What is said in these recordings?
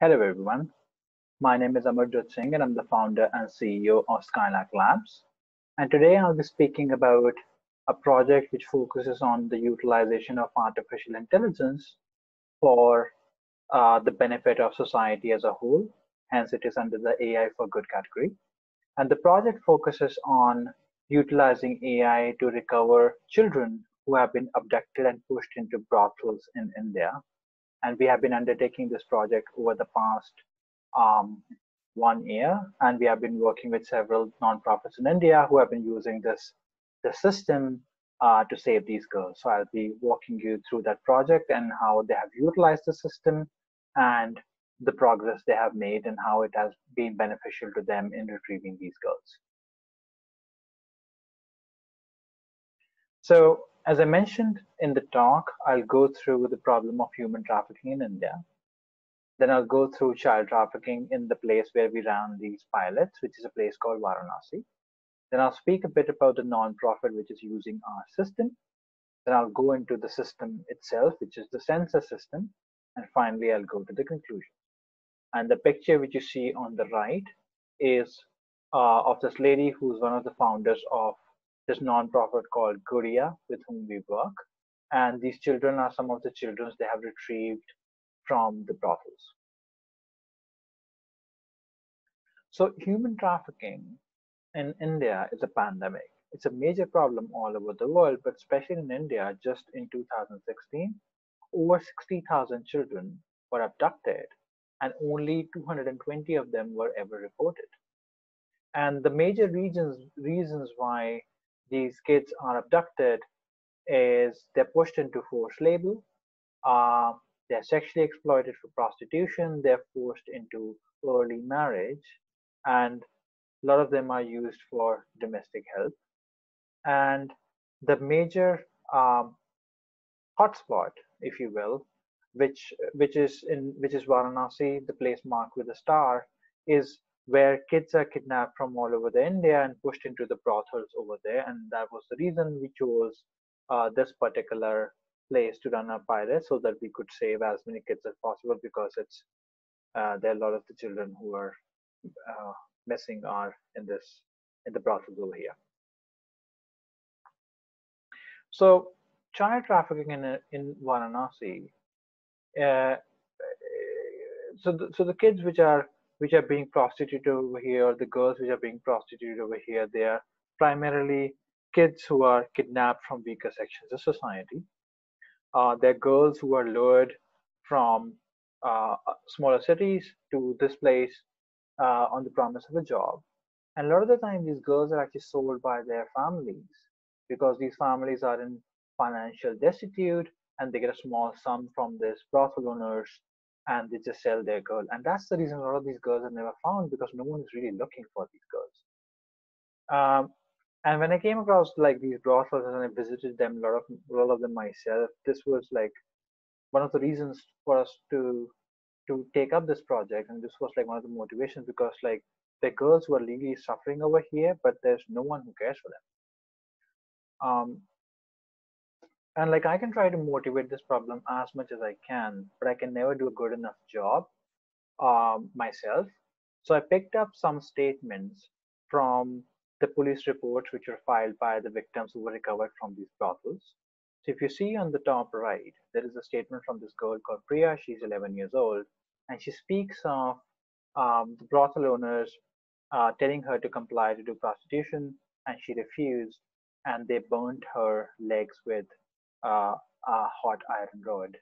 Hello, everyone. My name is Amarjot Singh, and I'm the founder and CEO of Skylark Labs. And today I'll be speaking about a project which focuses on the utilization of artificial intelligence for uh, the benefit of society as a whole. Hence, it is under the AI for Good category. And the project focuses on utilizing AI to recover children who have been abducted and pushed into brothels in India. And we have been undertaking this project over the past um, one year, and we have been working with several nonprofits in India who have been using this the system uh, to save these girls. So I'll be walking you through that project and how they have utilized the system and the progress they have made and how it has been beneficial to them in retrieving these girls. So as I mentioned in the talk, I'll go through the problem of human trafficking in India. Then I'll go through child trafficking in the place where we ran these pilots, which is a place called Varanasi. Then I'll speak a bit about the nonprofit which is using our system. Then I'll go into the system itself, which is the CENSER system. And finally, I'll go to the conclusion. And the picture which you see on the right is uh, of this lady who's one of the founders of this nonprofit called Guria with whom we work. And these children are some of the children they have retrieved from the brothels. So human trafficking in India is a pandemic. It's a major problem all over the world, but especially in India, just in 2016, over 60,000 children were abducted and only 220 of them were ever reported. And the major reasons, reasons why these kids are abducted is they're pushed into forced labor, uh, they're sexually exploited for prostitution, they're forced into early marriage, and a lot of them are used for domestic help. And the major um, hotspot, if you will, which which is in which is Varanasi, the place marked with a star, is where kids are kidnapped from all over the India and pushed into the brothels over there. And that was the reason we chose uh, this particular place to run a pilot so that we could save as many kids as possible because it's uh, there are a lot of the children who are uh, missing are in this in the brothels over here. So child trafficking in in Varanasi. Uh, so the, so the kids which are which are being prostituted over here, the girls which are being prostituted over here, they are primarily kids who are kidnapped from weaker sections of society. Uh, they're girls who are lured from uh, smaller cities to this place uh, on the promise of a job. And a lot of the time, these girls are actually sold by their families because these families are in financial destitute and they get a small sum from these brothel owners and they just sell their girl. And that's the reason a lot of these girls are never found because no one is really looking for these girls. Um, and when I came across like these brothels and I visited them, a lot of a lot of them myself, this was like one of the reasons for us to to take up this project. And this was like one of the motivations because like the girls who are legally suffering over here, but there's no one who cares for them. Um, and like I can try to motivate this problem as much as I can, but I can never do a good enough job um, myself. So I picked up some statements from the police reports which were filed by the victims who were recovered from these brothels. So if you see on the top right, there is a statement from this girl called Priya. She's 11 years old, and she speaks of um, the brothel owners uh, telling her to comply to do prostitution, and she refused, and they burnt her legs with uh, a hot iron rod.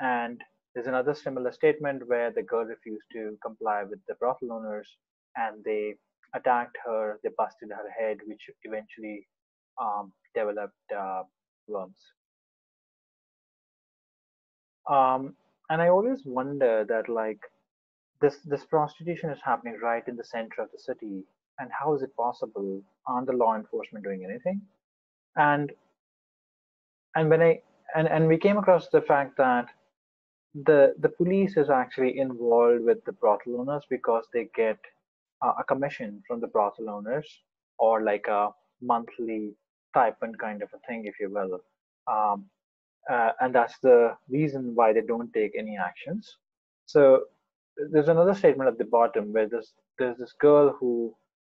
And there's another similar statement where the girl refused to comply with the brothel owners, and they attacked her, they busted her head, which eventually um, developed uh, worms. Um, and I always wonder that like this this prostitution is happening right in the center of the city, and how is it possible? Aren't the law enforcement doing anything? And and when I and and we came across the fact that the the police is actually involved with the brothel owners because they get uh, a commission from the brothel owners or like a monthly stipend kind of a thing, if you will. Um, uh, and that's the reason why they don't take any actions. So there's another statement at the bottom where there's there's this girl who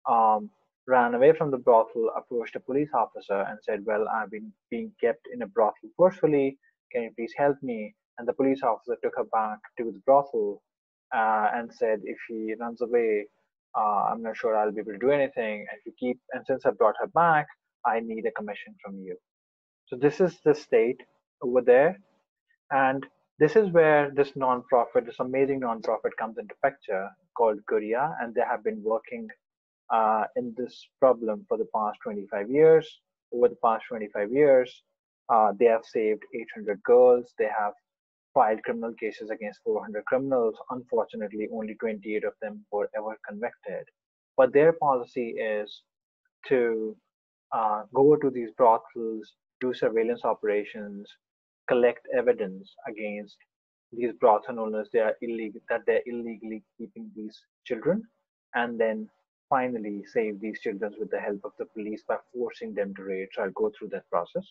um, ran away from the brothel, approached a police officer and said, "Well, I've been being kept in a brothel forcefully. Can you please help me?" And the police officer took her back to the brothel uh, and said, "If he runs away, uh, I'm not sure I'll be able to do anything. You keep, and since I brought her back, I need a commission from you." So this is the state over there, and this is where this nonprofit, this amazing nonprofit, comes into picture called Guria, and they have been working uh, in this problem for the past 25 years. Over the past 25 years, uh, they have saved 800 girls. They have filed criminal cases against 400 criminals. Unfortunately, only 28 of them were ever convicted. But their policy is to uh, go to these brothels, do surveillance operations, collect evidence against these brothel owners they are illegal that they're illegally keeping these children and then finally save these children with the help of the police by forcing them to raid. So i'll go through that process.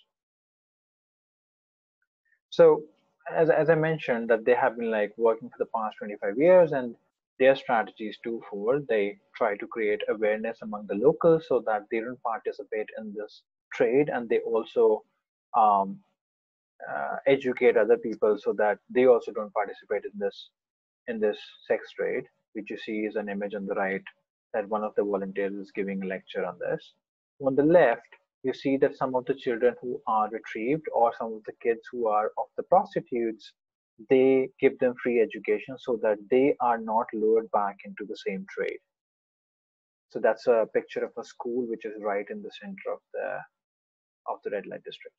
So as, as i mentioned that they have been like working for the past 25 years and their strategy is twofold. They try to create awareness among the locals so that they don't participate in this trade and they also um, uh, educate other people so that they also don't participate in this in this sex trade which you see is an image on the right that one of the volunteers is giving a lecture on this. On the left you see that some of the children who are retrieved or some of the kids who are of the prostitutes they give them free education so that they are not lured back into the same trade. So that's a picture of a school which is right in the center of the of the red light district.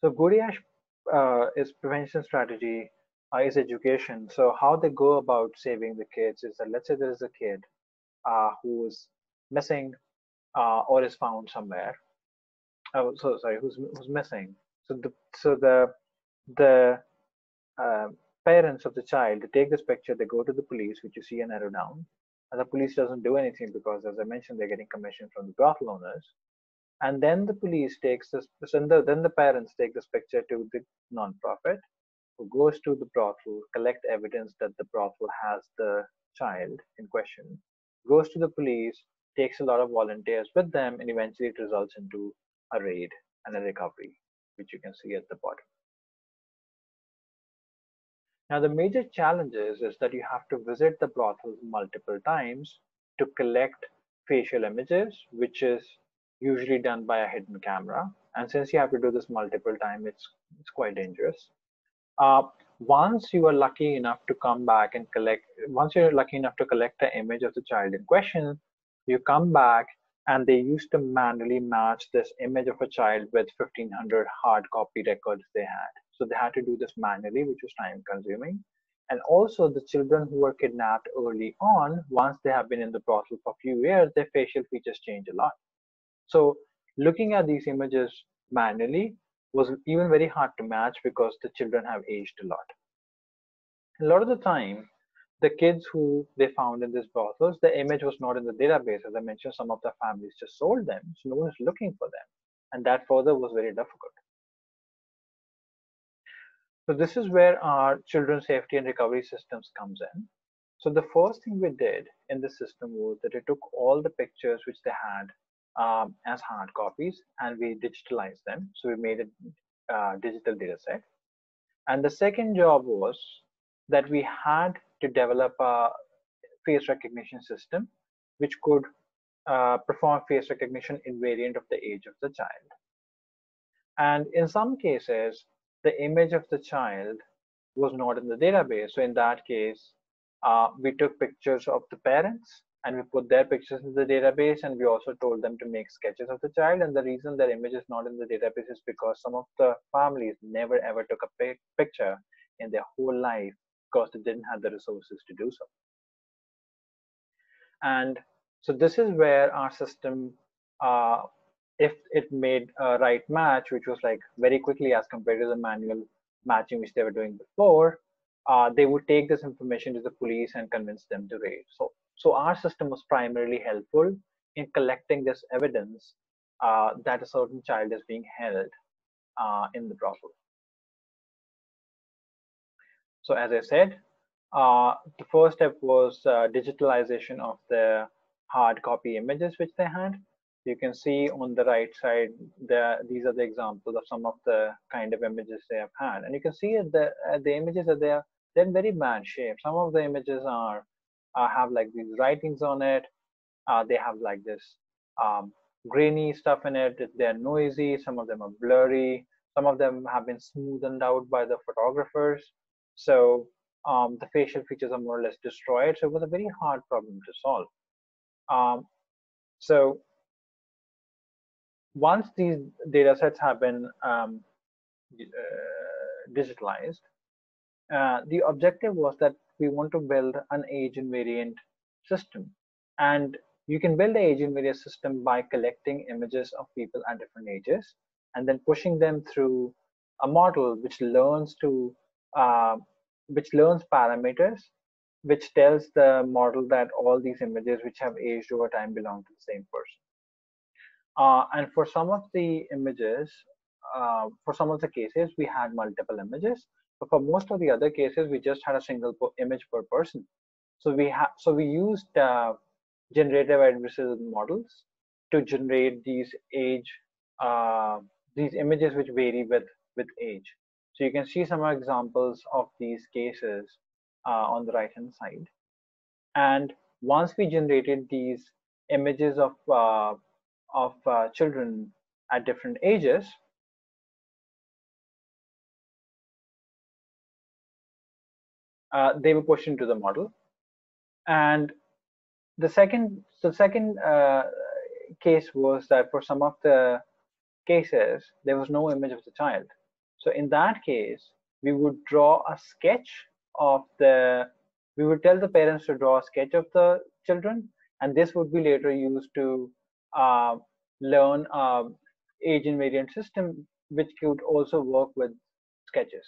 So Guria's uh, is prevention strategy is education. So how they go about saving the kids is that let's say there is a kid uh, who is missing uh, or is found somewhere. Oh, so sorry, who's who's missing? So the so the the uh, parents of the child they take this picture, they go to the police, which you see an arrow down, and the police doesn't do anything because, as I mentioned, they're getting commission from the brothel owners and then the police takes this then the, then the parents take this picture to the nonprofit who goes to the brothel collect evidence that the brothel has the child in question goes to the police takes a lot of volunteers with them and eventually it results into a raid and a recovery which you can see at the bottom now the major challenges is that you have to visit the brothels multiple times to collect facial images which is usually done by a hidden camera. And since you have to do this multiple times, it's, it's quite dangerous. Uh, once you are lucky enough to come back and collect, once you're lucky enough to collect the image of the child in question, you come back and they used to manually match this image of a child with 1500 hard copy records they had. So they had to do this manually, which was time consuming. And also the children who were kidnapped early on, once they have been in the brothel for a few years, their facial features change a lot. So looking at these images manually was even very hard to match because the children have aged a lot. A lot of the time, the kids who they found in these brothels, the image was not in the database. As I mentioned, some of the families just sold them, so no one is looking for them. And that further was very difficult. So this is where our children's safety and recovery systems comes in. So the first thing we did in the system was that it took all the pictures which they had um, as hard copies and we digitalized them. So we made a uh, digital data set. And the second job was that we had to develop a face recognition system which could uh, perform face recognition invariant of the age of the child. And in some cases, the image of the child was not in the database. So in that case, uh, we took pictures of the parents and we put their pictures in the database and we also told them to make sketches of the child. And the reason their image is not in the database is because some of the families never ever took a picture in their whole life because they didn't have the resources to do so. And so this is where our system uh, if it made a right match which was like very quickly as compared to the manual matching which they were doing before uh, they would take this information to the police and convince them to raid so so our system was primarily helpful in collecting this evidence uh, that a certain child is being held uh, in the brothel. So as I said, uh, the first step was uh, digitalization of the hard copy images which they had. You can see on the right side, the, these are the examples of some of the kind of images they have had. And you can see the, uh, the images are there, they're in very bad shape. Some of the images are uh, have like these writings on it. Uh, they have like this um, grainy stuff in it. They're noisy. Some of them are blurry. Some of them have been smoothened out by the photographers. So um, the facial features are more or less destroyed. So it was a very hard problem to solve. Um, so once these data sets have been um, uh, digitalized, uh, the objective was that we want to build an age invariant system. And you can build an age invariant system by collecting images of people at different ages and then pushing them through a model which learns to uh, which learns parameters which tells the model that all these images which have aged over time belong to the same person. Uh, and for some of the images, uh, for some of the cases, we had multiple images. But for most of the other cases, we just had a single image per person. So we have so we used uh, generative adversarial models to generate these age uh, these images which vary with with age. So you can see some examples of these cases uh, on the right hand side. And once we generated these images of uh, of uh, children at different ages, uh, they were pushed into the model. And the second, the second uh, case was that for some of the cases, there was no image of the child. So in that case, we would draw a sketch of the, we would tell the parents to draw a sketch of the children, and this would be later used to uh, learn age invariant system, which could also work with sketches.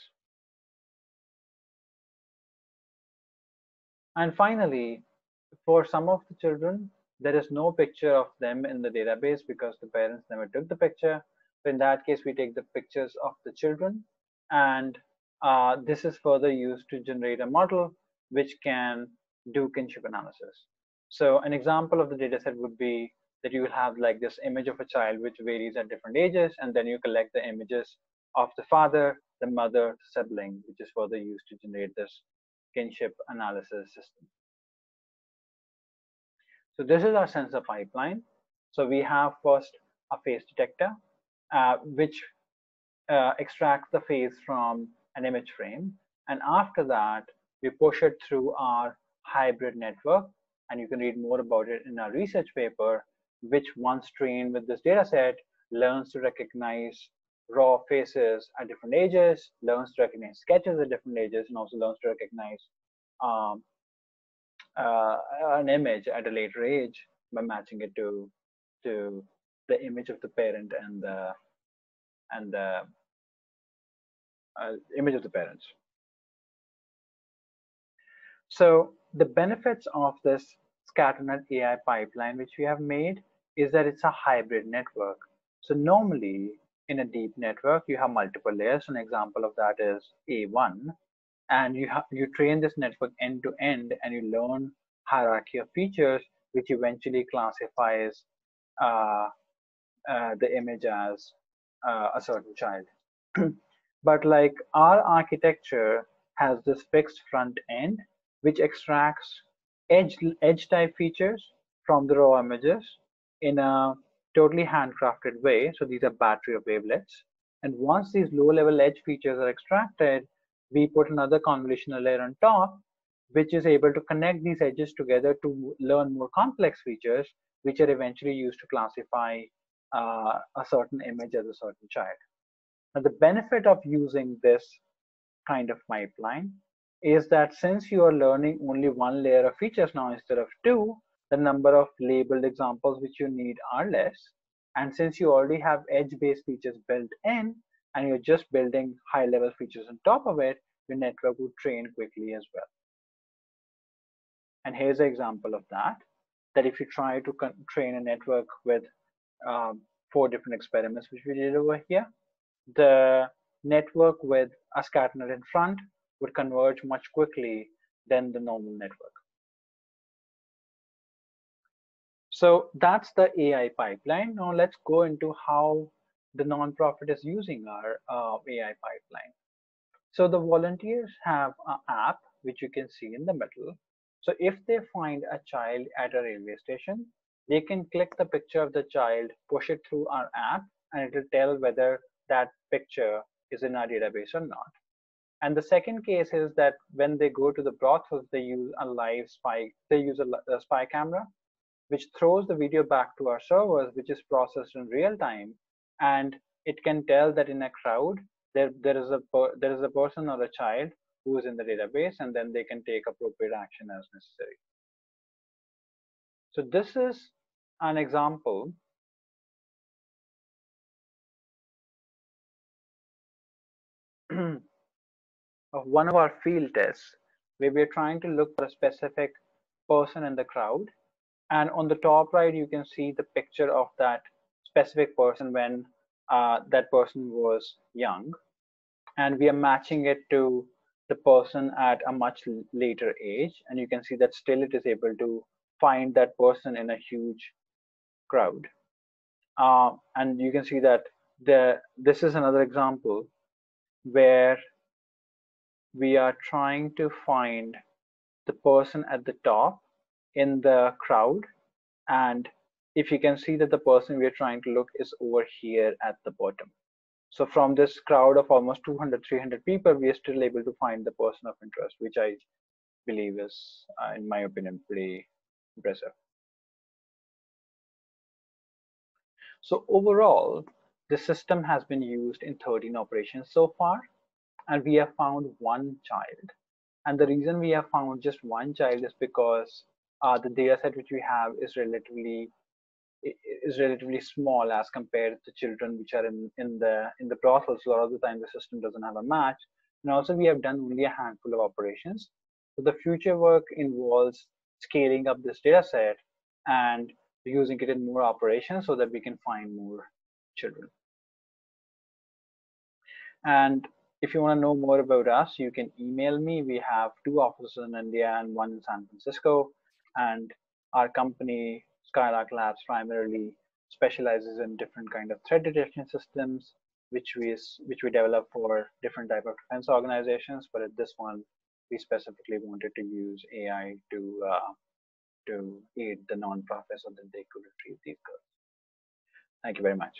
And finally, for some of the children, there is no picture of them in the database because the parents never took the picture. So in that case, we take the pictures of the children and uh, this is further used to generate a model which can do kinship analysis. So an example of the dataset would be that you will have like this image of a child which varies at different ages and then you collect the images of the father, the mother, sibling, which is further used to generate this kinship analysis system. So this is our CENSER pipeline. So we have first a face detector, uh, which uh, extracts the face from an image frame. And after that, we push it through our hybrid network. And you can read more about it in our research paper, which once trained with this data set, learns to recognize raw faces at different ages, learns to recognize sketches at different ages, and also learns to recognize um, uh, an image at a later age by matching it to to the image of the parent and the and the uh, image of the parents. So the benefits of this ScatterNet AI pipeline, which we have made, is that it's a hybrid network. So normally in a deep network, you have multiple layers. An example of that is A1, and you have you train this network end to end, and you learn hierarchy of features, which eventually classifies uh, uh, the image as uh, a certain child. but like our architecture has this fixed front end, which extracts edge edge type features from the raw images in a totally handcrafted way. So these are battery of wavelets. And once these low level edge features are extracted, we put another convolutional layer on top, which is able to connect these edges together to learn more complex features, which are eventually used to classify uh, a certain image as a certain child. Now, the benefit of using this kind of pipeline is that since you are learning only one layer of features now instead of two, the number of labeled examples which you need are less. And since you already have edge-based features built in, and you're just building high-level features on top of it, your network would train quickly as well. And here's an example of that, that if you try to train a network with um, four different experiments, which we did over here, the network with a ScatterNet in front would converge much quickly than the normal network. So that's the AI pipeline. Now let's go into how the nonprofit is using our uh, AI pipeline. So the volunteers have an app, which you can see in the middle. So if they find a child at a railway station, they can click the picture of the child, push it through our app, and it will tell whether that picture is in our database or not. And the second case is that when they go to the brothels, they use a live spy, they use a, a spy camera, which throws the video back to our servers, which is processed in real time. And it can tell that in a crowd, there, there, is a, there is a person or a child who is in the database, and then they can take appropriate action as necessary. So this is an example of one of our field tests where we're trying to look for a specific person in the crowd. And on the top right, you can see the picture of that specific person when uh, that person was young. And we are matching it to the person at a much later age. And you can see that still it is able to find that person in a huge crowd. Uh, and you can see that the, this is another example where we are trying to find the person at the top in the crowd. And if you can see that the person we are trying to look is over here at the bottom. So from this crowd of almost 200 300 people we are still able to find the person of interest which i believe is uh, in my opinion pretty impressive. So overall the system has been used in 13 operations so far and we have found one child. And the reason we have found just one child is because uh, the data set which we have is relatively is relatively small as compared to children which are in, in the in the brothels. A lot of the time the system doesn't have a match. And also we have done only a handful of operations. So the future work involves scaling up this data set and using it in more operations so that we can find more children. And if you want to know more about us, you can email me. We have two offices in India and one in San Francisco. And our company, Skylark Labs, primarily specializes in different kind of threat detection systems, which we which we develop for different type of defense organizations. But at this one, we specifically wanted to use AI to uh, to aid the nonprofits so that they could retrieve these girls. Thank you very much.